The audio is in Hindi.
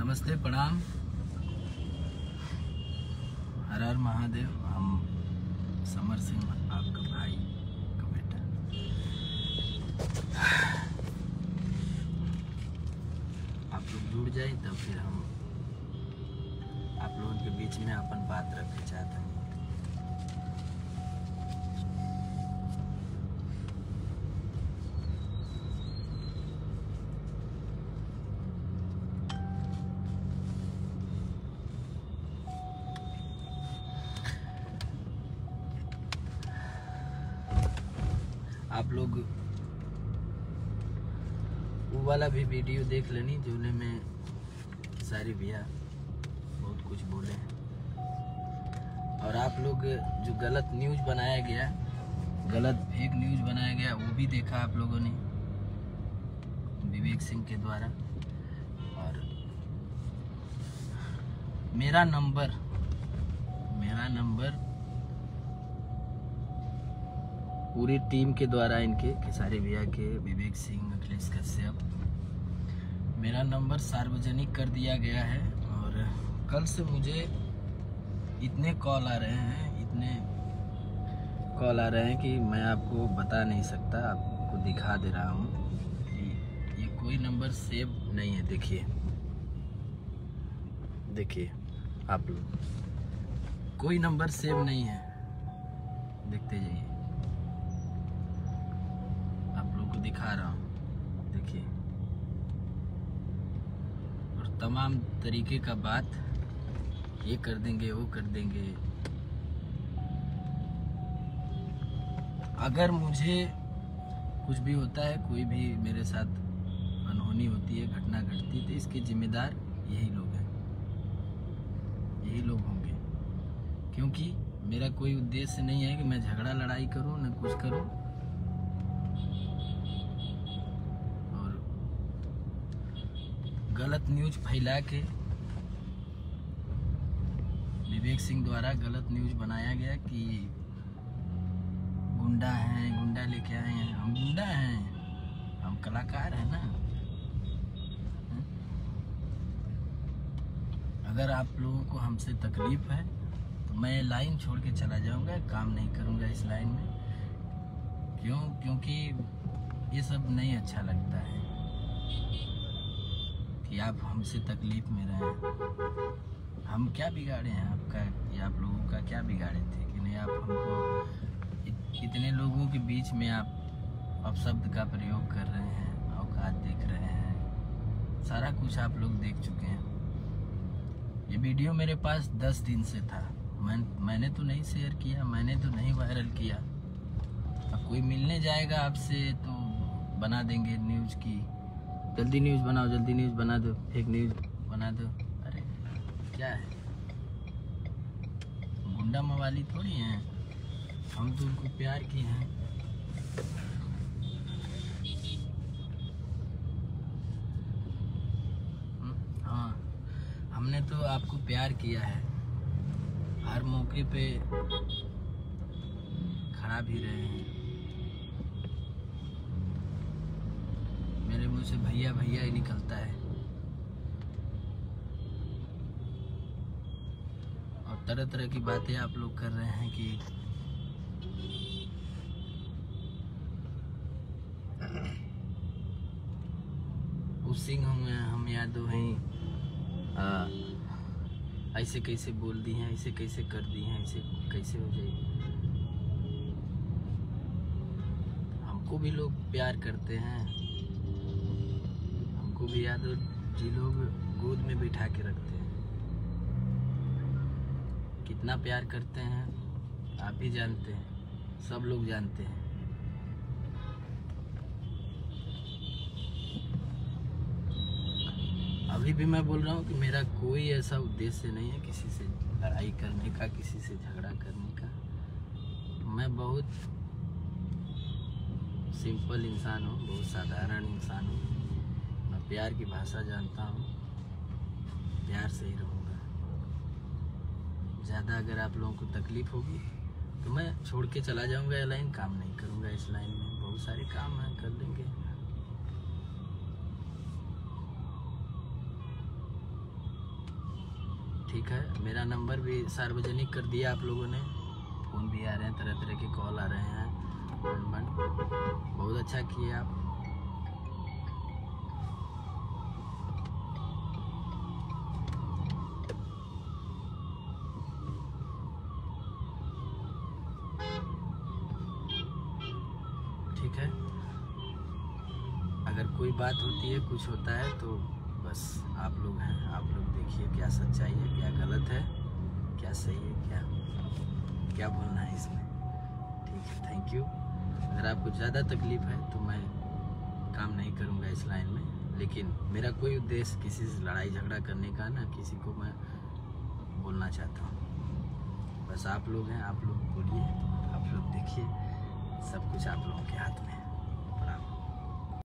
नमस्ते, प्रणाम। हर हर महादेव, हम समर सिंह, आपका भाई का बेटा। आप लोग जुड़ जाए, तब फिर हम आप लोगों के बीच में अपन बात रखे चाहते आप लोग वो वाला भी वीडियो देख लेनी जोने में सारी भैया बहुत कुछ बोले हैं। और आप लोग जो गलत न्यूज़ बनाया गया, गलत फेक न्यूज़ बनाया गया, वो भी देखा आप लोगों ने, विवेक सिंह के द्वारा। और मेरा नंबर मेरा नंबर पूरी टीम के द्वारा इनके खेसारी भैया के, विवेक सिंह, अखिलेश कश्यप। मेरा नंबर सार्वजनिक कर दिया गया है और कल से मुझे इतने कॉल आ रहे हैं, इतने कॉल आ रहे हैं कि मैं आपको बता नहीं सकता, आपको दिखा दे रहा हूँ कि ये कोई नंबर सेव नहीं है। देखिए देखिए आप लोग, कोई नंबर सेव नहीं है। देखते जाइए। दिखा रहा हूँ। देखिए। और तमाम तरीके का बात ये कर देंगे, वो कर देंगे। अगर मुझे कुछ भी होता है, कोई भी मेरे साथ अनहोनी होती है, घटना घटती तो इसके जिम्मेदार यही लोग हैं। यही लोग होंगे। क्योंकि मेरा कोई उद्देश्य नहीं है कि मैं झगड़ा, लड़ाई करूँ, न कुछ करूँ। गलत न्यूज़ फैला के विवेक सिंह द्वारा गलत न्यूज़ बनाया गया कि गुंडा हैं, गुंडा लेके आए हैं। हम गुंडा हैं। हम कलाकार हैं ना। हम्म? अगर आप लोगों को हमसे तकलीफ़ है तो मैं लाइन छोड़ के चला जाऊँगा, काम नहीं करूँगा इस लाइन में। क्यों? क्योंकि ये सब नहीं अच्छा लगता है। कि आप हमसे तकलीफ़ में रहें हम क्या बिगाड़े हैं आपका या आप लोगों का क्या बिगाड़े थे? कि नहीं, आप हमको इत- इतने लोगों के बीच में आप अपशब्द का प्रयोग कर रहे हैं, औकात देख रहे हैं। सारा कुछ आप लोग देख चुके हैं। ये वीडियो मेरे पास दस दिन से था। मैं, मैंने तो नहीं शेयर किया, मैंने तो नहीं वायरल किया। अब कोई मिलने जाएगा आपसे तो बना देंगे न्यूज़ की। जल्दी न्यूज़ बनाओ, जल्दी न्यूज़ बना दो फेक न्यूज़ बना दो। अरे, क्या है? गुंडा मवाली थोड़ी हैं। हम तो उनको प्यार किए हैं। हाँ हमने तो आपको प्यार किया है। हर मौके पे खड़ा भी रहे हैं मेरे मुँह से भैया भैया ही निकलता है। और तरह तरह की बातें आप लोग कर रहे हैं कि सिंह होंगे हम यादव हैं। ऐसे कैसे बोल दी हैं, ऐसे कैसे कर दी हैं, ऐसे कैसे हो जाएगी? हमको भी लोग प्यार करते हैं। हमको भी यादव जी लोग गोद में बिठा के रखते हैं। कितना प्यार करते हैं, आप भी जानते हैं, सब लोग जानते हैं। अभी भी मैं बोल रहा हूँ कि मेरा कोई ऐसा उद्देश्य नहीं है किसी से लड़ाई करने का, किसी से झगड़ा करने का। मैं बहुत सिंपल इंसान हूँ, बहुत साधारण इंसान हूँ। प्यार की भाषा जानता हूँ, प्यार से ही रहूँगा। ज़्यादा अगर आप लोगों को तकलीफ़ होगी तो मैं छोड़ के चला जाऊँगा, ये लाइन काम नहीं करूँगा इस लाइन में। बहुत सारे काम हैं, कर लेंगे। ठीक है, मेरा नंबर भी सार्वजनिक कर दिया आप लोगों ने। फ़ोन भी आ रहे हैं तरह तरह के कॉल आ रहे हैं। बहुत अच्छा किए आप। ठीक है? अगर कोई बात होती है, कुछ होता है तो बस आप लोग हैं। आप लोग देखिए क्या सच्चाई है, क्या गलत है, क्या सही है, क्या क्या बोलना है इसमें। ठीक है थैंक यू अगर आपको ज़्यादा तकलीफ़ है तो मैं काम नहीं करूँगा इस लाइन में। लेकिन मेरा कोई उद्देश्य किसी से लड़ाई झगड़ा करने का ना, किसी को मैं बोलना चाहता हूँ। बस आप लोग हैं, आप लोग बोलिए, आप लोग देखिए। सब कुछ आप लोगों के हाथ में